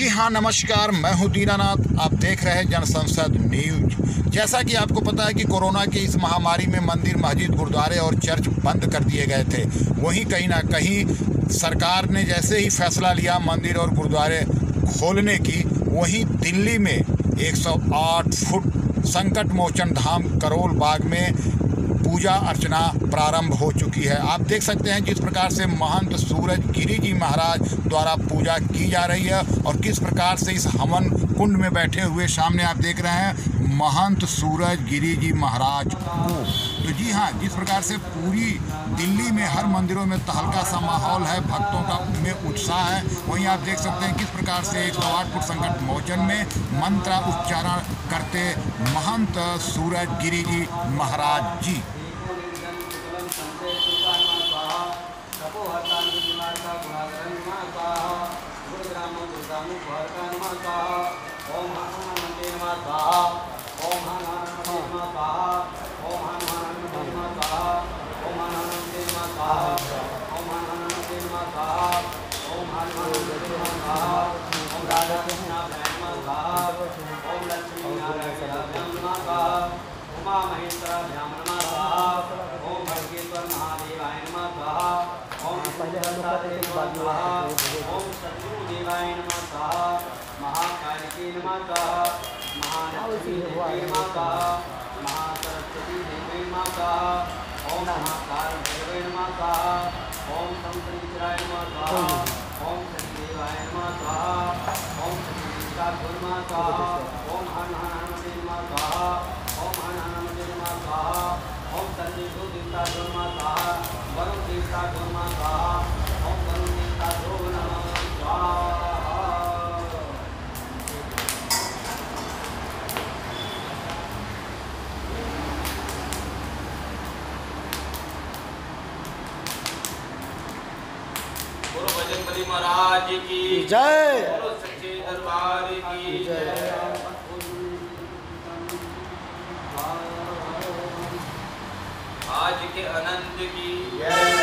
हाँ नमस्कार, मैं हूँ दीनानाथ। आप देख रहे हैं जनसंसद न्यूज़। जैसा कि आपको पता है कि कोरोना की इस महामारी में मंदिर, मस्जिद, गुरुद्वारे और चर्च बंद कर दिए गए थे। वहीं कहीं ना कहीं सरकार ने जैसे ही फैसला लिया मंदिर और गुरुद्वारे खोलने की, वहीं दिल्ली में 108 फुट संकट मोचन धाम करोल बाग में पूजा अर्चना प्रारंभ हो चुकी है। आप देख सकते हैं जिस प्रकार से महंत सूरज गिरी जी महाराज द्वारा पूजा की जा रही है और किस प्रकार से इस हवन कुंड में बैठे हुए सामने आप देख रहे हैं महंत सूरज गिरी जी महाराज को। तो जी हाँ जिस प्रकार से पूरी दिल्ली में हर मंदिरों में तहलका सा माहौल है, भक्तों का में उत्साह है, वहीं आप देख सकते हैं किस प्रकार से एक सौ आठ संकट मोचन में मंत्र उच्चारण करते महंत सूरज गिरी जी महाराज जी। ओम उमा महेश्वराभ्याम नमः ओम भटकेश्वर महादेवाय नमः ओम ओम सद्गुरुदेवाय नमः महाकालिके नमः महालक्ष्मी देवी नमः देवी नमः ओम महाकाल ओम शंकराय नमः ओम शनिदेवाय नमः ओम शनिदेवता नमः महाराज की। जय। सच्चे दरबार की जय। आज के आनंद की जय